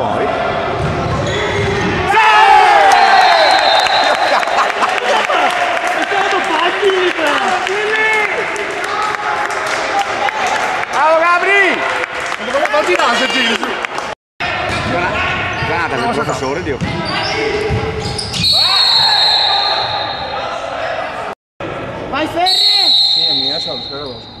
corre. Alô, Gabriel! Eu não vou fazer nada, seu Vai, Guarda, meu professor, deu. Vai, Ferre! Sim, a minha chave, os caras gostam.